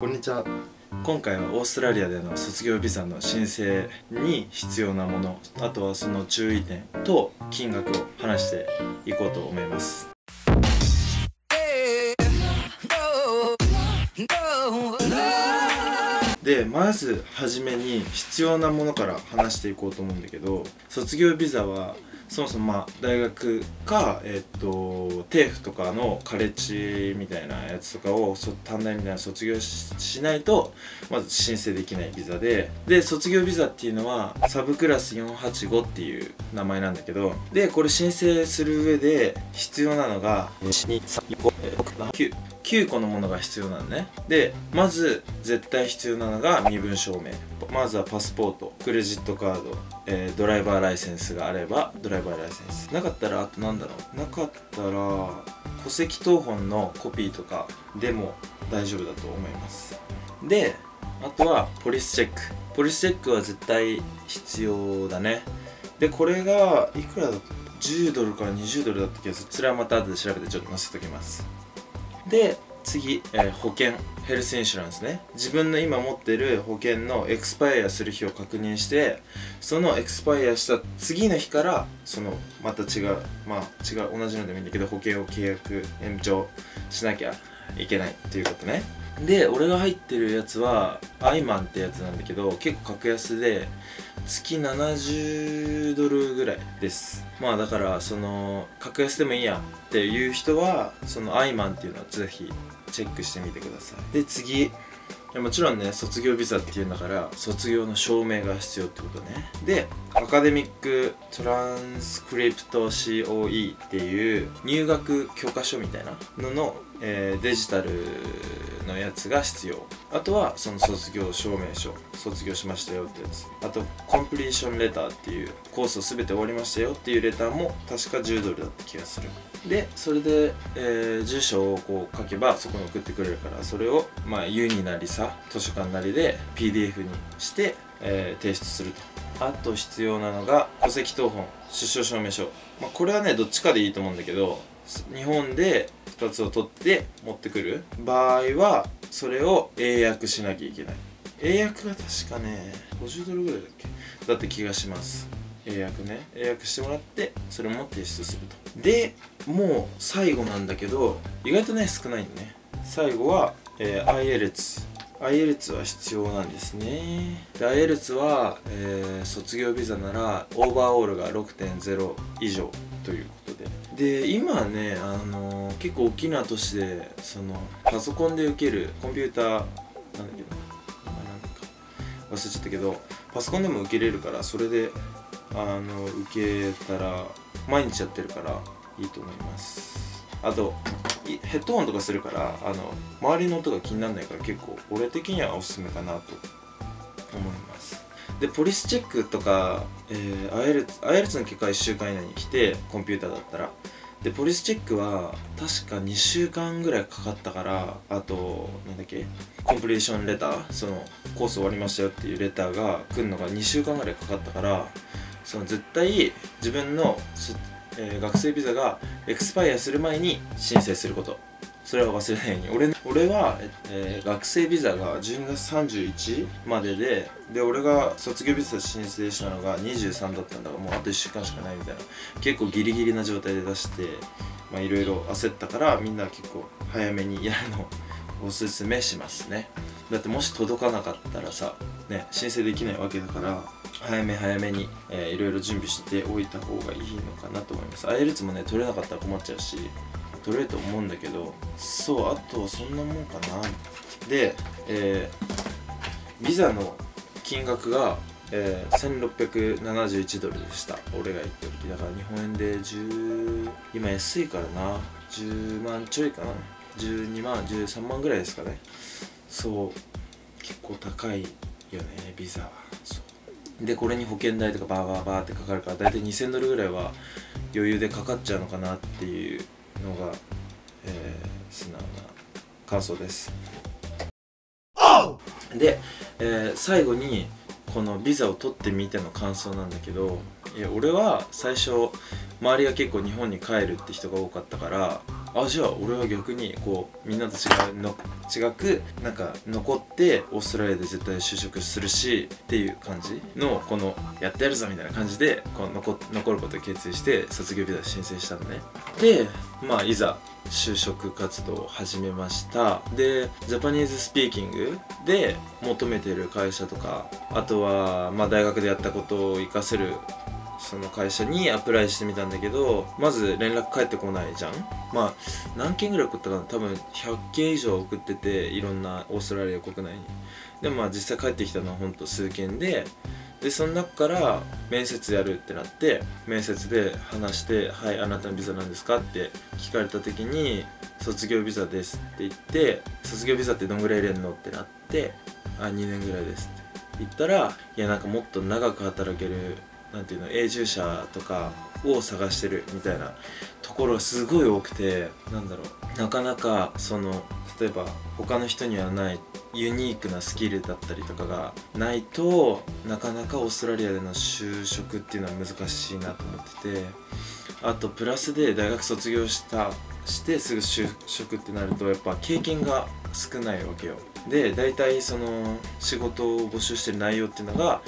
こんにちは。今回はオーストラリアでの卒業ビザの申請に必要なものあとはその注意点と金額を話していこうと思います。でまず初めに必要なものから話していこうと思うんだけど卒業ビザはそもそもまあ大学か、えっとテーフとかのカレッジみたいなやつとかを短大みたいな卒業しないとまず申請できないビザで。で卒業ビザっていうのはサブクラス485っていう名前なんだけど。でこれ申請する上で必要なのが9個のものが必要なのね。でまず絶対必要なのが身分証明。まずはパスポートクレジットカード、えー、ドライバーライセンスがあればドライバーライセンス。なかったらあとなんだろう？なかったら戸籍謄本のコピーとかでも大丈夫だと思います。であとはポリスチェック。ポリスチェックは絶対必要だね。でこれがいくらだと10ドルから20ドルだった気がする。それはまた後で調べてちょっと載せときます。で次、えー、保険ヘルスインシュランスね。自分の今持ってる保険のエクスパイアする日を確認してそのエクスパイアした次の日からそのまた違うまあ違う同じのでもいいんだけど保険を契約延長しなきゃ。いけないっていうことね。で俺が入ってるやつはアイマンってやつなんだけど結構格安で月70ドルぐらいです。まあだからその格安でもいいやっていう人はそのアイマンっていうのはぜひチェックしてみてください。で次。もちろんね卒業ビザっていうんだから卒業の証明が必要ってことね。でアカデミックトランスクリプト COE っていう入学許可書みたいなのの、えー、デジタルのやつが必要。あとはその卒業証明書。卒業しましたよってやつ。あとコンプリーションレターっていうコースを全て終わりましたよっていうレターも確か10ドルだった気がする。でそれで、えー、住所をこう書けばそこに送ってくれるからそれをまあユニなりさ図書館なりで PDF にして、えー、提出すると。あと必要なのが戸籍謄本出生証明書、まあ、これはねどっちかでいいと思うんだけど日本で2つを取って持ってくる。場合はそれを英訳しなきゃいけない。英訳が確かね50ドルぐらいだっけ？だって気がします。英訳ね。英訳してもらってそれも提出すると。でもう最後なんだけど意外とね少ないんでね。最後は、えー、IELTS IELTS は必要なんですね。で IELTS は、えー、卒業ビザならオーバーオールが6.0以上ということで。で今ね、あのー、結構大きな都市でそのパソコンで受けるコンピューターなんだけななんか忘れちゃったけどパソコンでも受けれるからそれであの受けたら毎日やってるからいいと思います。あとヘッドホンとかするからあの周りの音が気にならないから結構俺的にはおすすめかなと思います。でポリスチェックとか、えー、アイルツアイルツの結果1週間以内に来てコンピューターだったら。でポリスチェックは確か2週間ぐらいかかったからあとなんだっけコンプリーションレターそのコース終わりましたよっていうレターが来るのが2週間ぐらいかかったからその絶対自分の、えー、学生ビザがエクスパイアする前に申請すること。それは忘れないように。俺俺は、えー、学生ビザが12月31まででで俺が卒業ビザ申請したのが23だったんだからもうあと1週間しかないみたいな。結構ギリギリな状態で出してまあいろいろ焦ったからみんな結構早めにやるのをおすすめしますね。だってもし届かなかったらさね申請できないわけだから早め早めに、えー、いろいろ準備しておいた方がいいのかなと思います。IELTS もね取れなかったら困っちゃうし取れると思うんだけどそうあとはそんなもんかな。で、えー、ビザの金額が、えー、1671ドルでした。俺が行った時。だから日本円で10今安いからな。10万ちょいかな。12万13万ぐらいですかね。そう結構高いよねビザは。そう。でこれに保険代とかバーバーバーってかかるから大体2000ドルぐらいは余裕でかかっちゃうのかなっていうのが、えー、素直な感想です。で、えー、最後にこのビザを取ってみての感想なんだけどいや俺は最初周りが結構日本に帰るって人が多かったからあじゃあ俺は逆にこうみんなと違うの違くなんか残ってオーストラリアで絶対就職するしっていう感じのこのやってやるぞみたいな感じでこう残残ることを決意して卒業ビザ申請したのね。でまあいざ就職活動を始めました。で Japanese speaking で求めてる会社とかあとはまあ大学でやったことを活かせるその会社にアプライしてみたんだけどまず連絡返ってこないじゃんまあ何件ぐらい送ったかな多分100件以上送ってていろんなオーストラリア国内にでもまあ実際帰ってきたのはほんと数件ででその中から面接やるってなって面接で話して「はいあなたのビザなんですか?」って聞かれた時に「卒業ビザです」って言って「卒業ビザってどんぐらい入れんの?」ってなって「あ2年ぐらいです」って言ったら「いやなんかもっと長く働けるなんていうの永住者とかを探してるみたいなところがすごい多くてなんだろうなかなかその例えば他の人にはないユニークなスキルだったりとかがないとなかなかオーストラリアでの就職っていうのは難しいなと思っててあとプラスで大学卒業したしてすぐ就職ってなるとやっぱ経験が少ないわけよ。で大体その仕事を募集してる内容っていうのが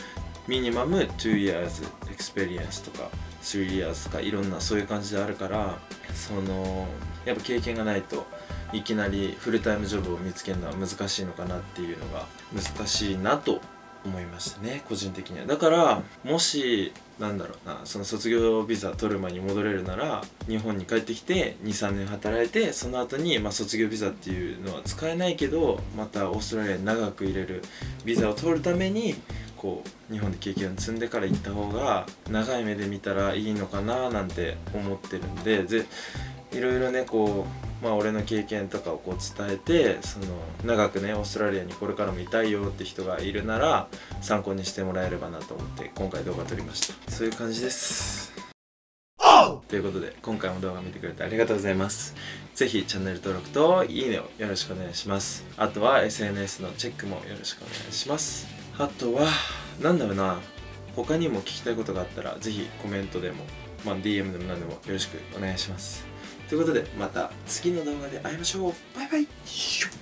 ミニマム2 years experience とか3 years とかいろんなそういう感じであるからそのやっぱ経験がないといきなりフルタイムジョブを見つけるのは難しいのかなっていうのが難しいなと思いましたね個人的には。だからもしなんだろうなその卒業ビザ取る前に戻れるなら日本に帰ってきて23年働いてその後にまあ卒業ビザっていうのは使えないけどまたオーストラリアに長く入れるビザを取るためにこう日本で経験を積んでから行った方が長い目で見たらいいのかななんて思ってるんでぜいろいろねこうまあ俺の経験とかをこう伝えてその長くねオーストラリアにこれからもいたいよって人がいるなら参考にしてもらえればなと思って今回動画撮りました。そういう感じです。ということで今回も動画見てくれてありがとうございます。ぜひチャンネル登録といいねをよろしくお願いします。あとは SNS のチェックもよろしくお願いしますあとはなんだろうな。他にも聞きたいことがあったらぜひコメントでも、まあ、DM でも何でもよろしくお願いします。ということでまた次の動画で会いましょう。バイバイ。